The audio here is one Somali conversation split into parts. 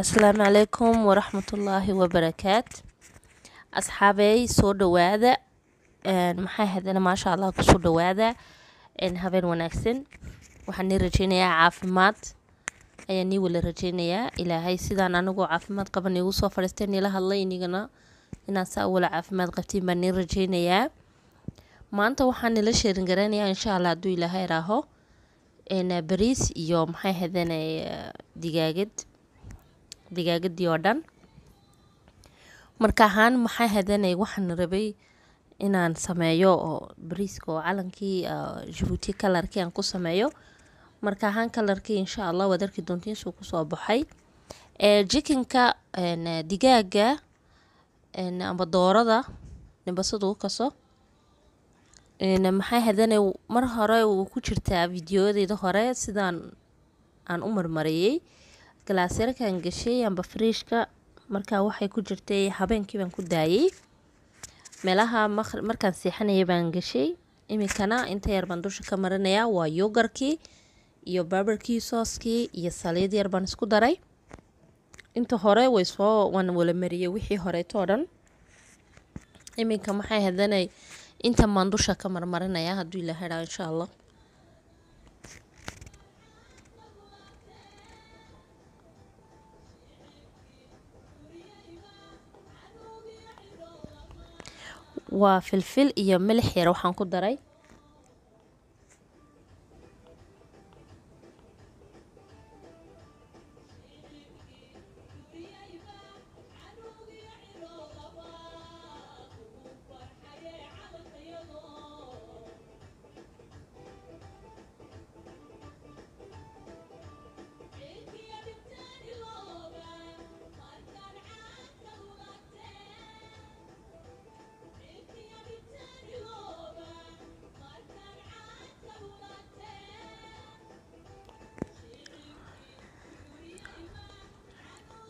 asalaamu calaykum waraxmatullaahi wabarakaat. Asxaabey soo dhawaada maxay hadana maasha allah ku soo dhawaada habeen wanaagsan. Waxaan nii rajeynayaa caafimaad. Ayaan nii wala rajeynayaa ilaahay sidaan anigoo caafimaad qaba niigu soo fadhiistay niila hadlay inigana inaan saa wala caafimaad qabtiin baan nii rajeynayaa maanta waxaan nila sheerin garanayaa insha allah hadduu ilaahay raaho. Bariis iyo maxay hadana digaagad digaagadii oo dhan marka ahaan maxay hadanay waxaan rabay inaan sameeyo oo bariiska oo calankii jabuuti kalarkii aan ku sameeyo. Marka ahaan kalarkii insha allah waad arki doontiin suu ku soo baxay. Jikinka digaaga amba doorada nimbasada u kaso. Maxay hadanay mar hore uu ku jirtaa videoyadeyda hore sidaan aan u marmariyey galaasyarkaan gashay amba fariishka. Markaa waxay ku jirtay habeenkii baan ku daayay. Meelaha markaan seexanayay baan gashay iminkana inta yar baan dusha ka marinayaa waa yogarkii iyo barbarkii sooskii iyo saliid yar baan isku daray. Inta hore way soo waan wala mariyay wixii horeeto dhan. Iminka maxay hadanay? Intan baan dusha ka marmarinayaa hadduu ilaahay dhaa insha allah waa filfil iyo milix yar waxaan ku daray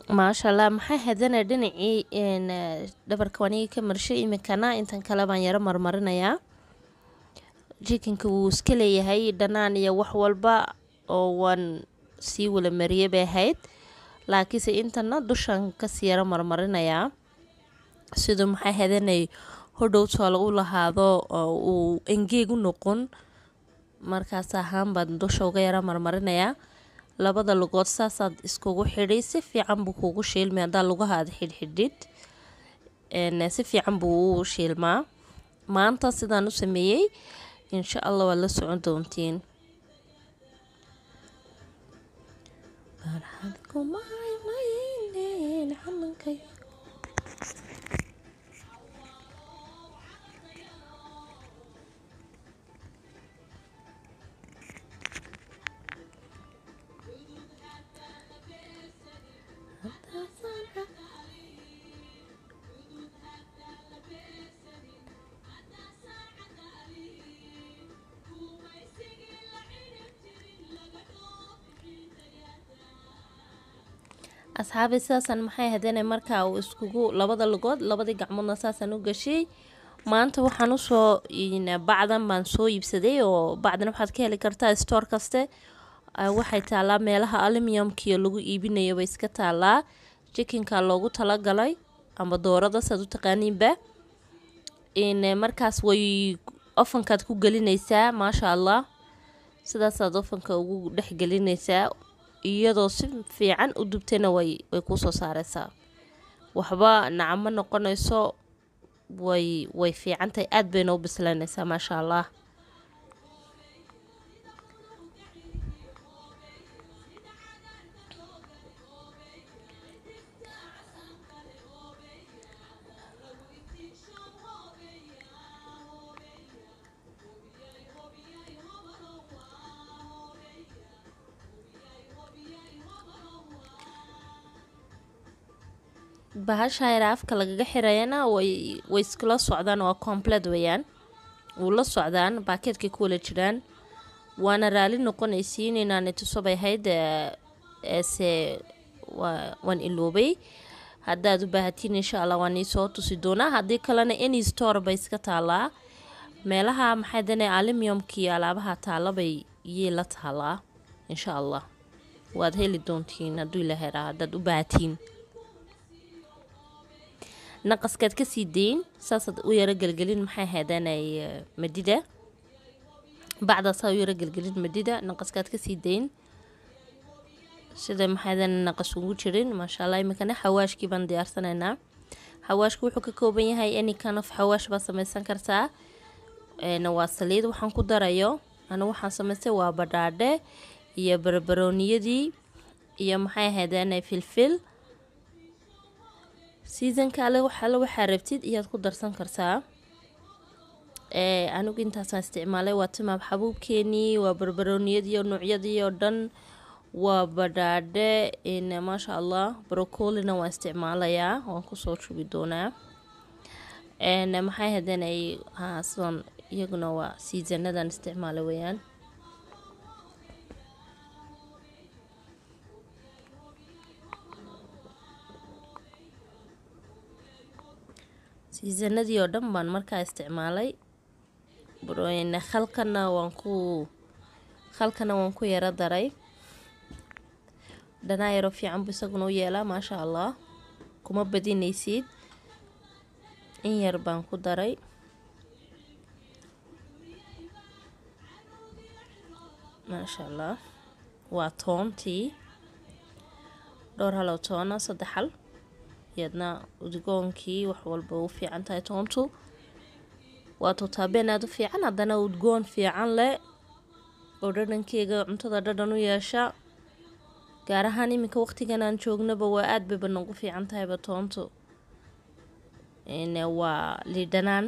maasha allah maxay hadana dhinacii dhabarka wanigi ka marshay iminkana intan kale baan yaro marmarinayaa jikinka wuu iska leeyahay dhanaan iyo wax walba oo waan sii wala mariyay bay ahayd. Laakiinse intana dushan ka sii yaro marmarinayaa siduu maxay hadanay hodhowtoo lagu lahaado oo uu engeeg u noqon. Markaas ahaan baan dusha uga yaro marmarinayaa labada lugood saasaad iskugu xidhay si fiican buu kuugu shiilmay. Haddaa lugahaada xidhxidhid si fiican buu u shiilmaa. Maanta sidaan u sameeyey insha allah waad la socon doontiin asxaabi sidaasaan maxay hadana markaa uu iskugu labada lugood labadii gacmoodna saasaan u gashay? Maanta waxaan u soo bacdan baan soo iibsaday oo bacdan waxaad ka heli kartaa store kaste. Waxay taalaa meelaha aluminiumkiyo lagu iibinayo bay iska taalaa jikinka loogu talagalay amba doorada saad u taqaaniinba markaas way ofankaad ku gelinaysaa maasha allah. Sidaasaad ofanka ugu dhex gelinaysaa iyadoo si fiican u dubtayna way kuusoo saareysaa waxba nacamo noqonayso way way fiicantahay. Aada bayna u bislanaysaa maasha allah bahasha yara afka lagaga xirayana way way iskula socdaan waa complet weeyaan. Wuu la socdaan baakeedkay ku wala jiraan. Waana raali noqonaysiin inaana tuso bay ahayd se waan iloobay. Haddaad u baahatiin insha allah waan iisoo tusi doonaa. Haddii kalena any store bay iska taalaa meelaha maxay dane aluminiumkii alaabaha taala bay iyay la taalaa insha allah waad heli doontiin hadduu ilaahay raa haddaad u baahatiin naqaskaad ka sii dayn saasaad u yaro gelgelin maxay hadanay madida? Bacdaasaa u yaro gelgelin madida naqaskaad ka sii dayn sida maxaydan naqas ugu jirin maasha allah iminkana xawaashkii baan diyaarsanaynaa xawaashka wuxuu ka kooban yahay any kind of xawaash baad sameysan kartaa. Waa saliid waxaan ku darayo anu waxaan samaystay waa badhaadhe iyo barbarooniyadii iyo maxay ahaydeen filfil seasonka ale waxaale waxaa rabtid iyaad ku darsan kartaa anigu intaasaan isticmaalay waa timaab xabuubkeenii waa barbarooniyadii noocyadii oo dhan waa badhaadhe maasha allah brocolina waan isticmaalayaa waan ku soo shubi doonaa. Maxay hadeen ay haasan iyaguna waa seasanadan isticmaalay weyaan seasanadii oo dhan baan markaa isticmaalay. Khalkana waan ku khalkana waan ku yaro daray. Dhanaa yaro fiican buu isaguna u yeelaa maasha allah. Kuma badinaysid. In yar baan ku daray. Maasha allah. Waa toontii. Dhowr halow toona saddex hal iyadna udgoonkii wax walba u fiican tahay toontu waa tutaabeen aada u fiican haddana udgoon fiican leh. Oo dhadhankeega cuntada dhadhan u yeesha. Gaar ahaan iminka waqtigan aan joognaba waa aada bayba nagu fiican tahayba toontu waa liidhanaan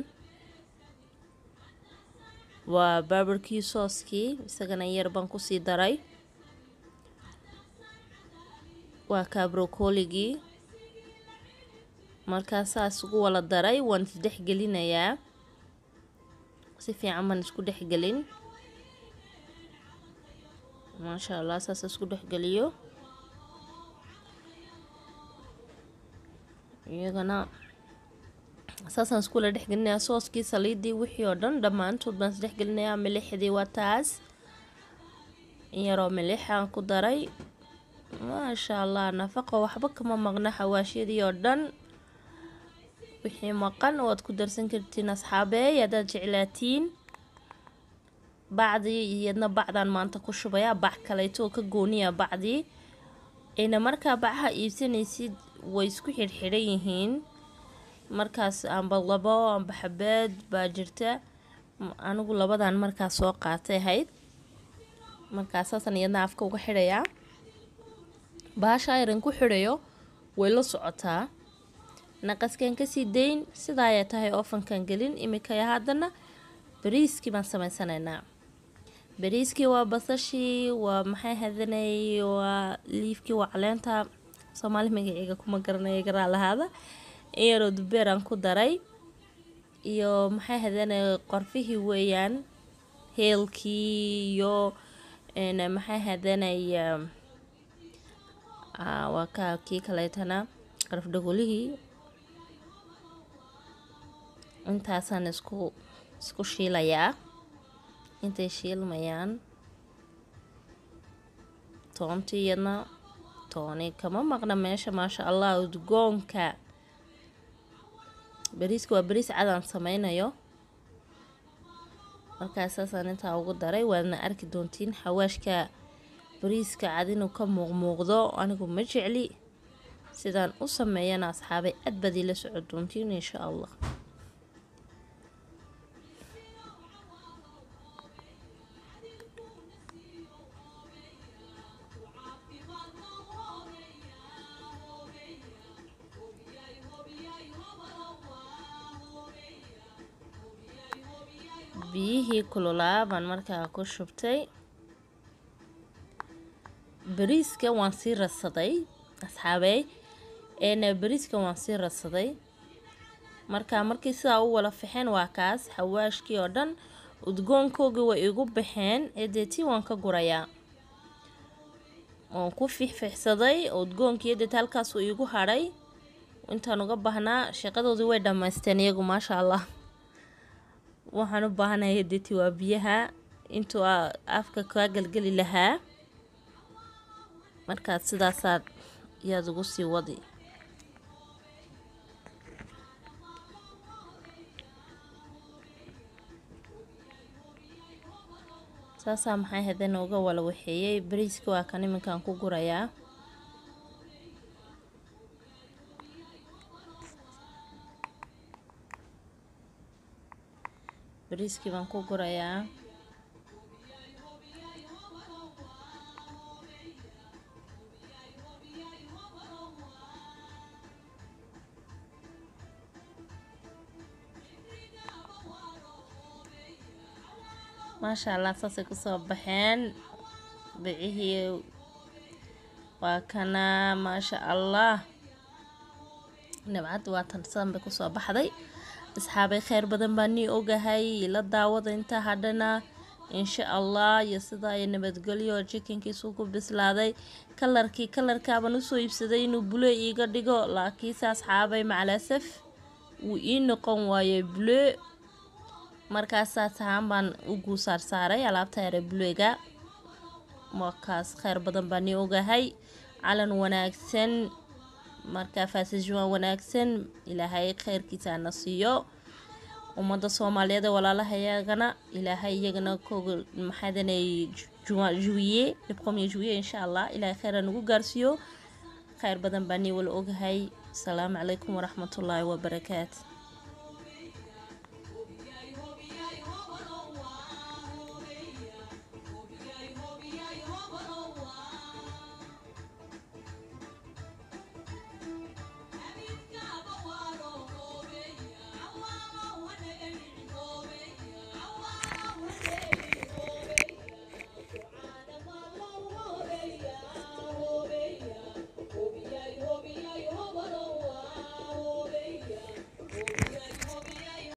waa barberkii sooskii isagana yar baan ku sii daray. Waa kaabrocoligii markaa saas ugu wala daray waan isdhex gelinayaa. Si fiican baan isku dhexgelin maasha allah saas isku dhexgeliyo iyagana saasaan iskula dhexgelinayaa sooskii saliidii wixii oo dhan dhammaantood baan isdhexgelinayaa milixdii waa taas. In yaroo milixaan ku daray. Maasha allah nafaqa waxba kama maqna xawaashyadii oo dhan wixii maqan waad ku darsan kartiin asxaabeey haddaad jeclaatiin. Bacdii iyadna bacdaan maanta ku shubayaa bac kaleeto oo ka gooniya bacdii ayna markaa bacaha iibsanaysid way isku xidhxidhan yihiin. Markaas amba labo amba xabeed baa jirta. Anigu labadan markaas soo qaatay ahayd markaasaasan iyadna afka uga xidhayaa baasha ayran ku xidhayo way la socotaa naqaskan ka sii dayn sidaa ayay tahay ofankan gelin imikaya haddana bariiskii baan sameysanaynaa. Bariiskii waa basashii waa maxay hadanay waa liifkii waa caleenta soomaali magaciiga kuma garanaya garaa lahaada in yaroo ku daray iyo maxay hadanay qorfihii weeyaan heelkii iyo maxay hadanay waa ka kii kaleetana qaraf dhagolihii intaasaan isku isku shiilayaa intay shiilmayaan toontii iyadna tooni kama maqna meesha maasha allah udgoonka bariiska waa bariis cadaan sameynayo markaasaasaan intaa ugu daray waadna arki doontiin xawaashka bariiska cad inuu ka muuqmuuqdo anigu ma jecli sidaan u sameeyana asxaabay aad baad ila socod doontiin insha allah biyihii kululaa baan markaa ku shubtay. Bariiska waan sii radsaday asxaabey bariiska waan sii radsaday marka markii sidaa u wala faxeen waa kaas xawaashkii oo dhan udgoonkoogii way igu baxeen ee deetii waan ka gurayaa. Waan ku fixfixsaday udgoonkii deet halkaasuu iigu hadhay intaan uga baahnaa shaqadoodii way dhammaysteen iyagu maasha allah waxaan u baahanaya deeti waa biyaha. Intuu afka kaa gelgeli lahaa markaad sidaasaad yaad ugu sii wadi. Saasaa maxay hade nooga wala waxeeyey bariiska waa kan iminkaan ku gurayaa bariiskii baan ku gurayaa maasha allah saasay ku soo baxeen bicihii waa kana maasha allah nabcadda waa tan sidan bay ku soo baxday asxaabay kheyr badan baa nii ogahay. La daawada intaa hadhana insha allah iyo sidaa ay nabadgelyo jikinkiisu ku bislaaday. Kalarkii kalarkaabaan u soo iibsaday inuu bule iiga dhigo laakiinse asxaabay macalaasaf wuu ii noqon waayey bule markaasaas ahaan baan u guusaar saaray alaabta ere buleega markaas kheyr badan baa nii ogahay. Calan wanaagsan markaa faasishuwaan wanaagsan ilaahay kheyrkiisa na siiyo. Ummadda soomaaliyeed walaalahayagana ilaahay iyagana koga maxaadanay juwiye dhibqomiya juwiye insha allah. Ilaahay kheyra nagu gaarsiiyo. Kheyr badan baa nii wala ogahay. Asalaamu calaykum waraxmatullaahi wabarakaatu